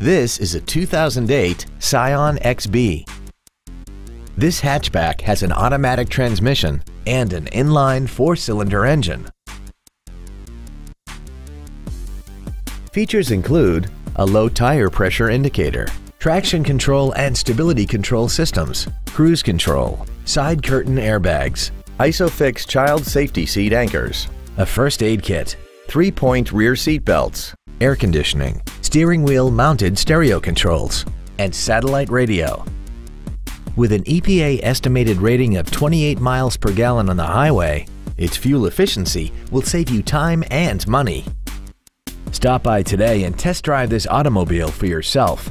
This is a 2008 Scion XB. This hatchback has an automatic transmission and an inline four-cylinder engine. Features include a low tire pressure indicator, traction control and stability control systems, cruise control, side curtain airbags, ISOFIX child safety seat anchors, a first aid kit, three-point rear seat belts, air conditioning, steering wheel mounted stereo controls, and satellite radio. With an EPA estimated rating of 28 miles per gallon on the highway, its fuel efficiency will save you time and money. Stop by today and test drive this automobile for yourself.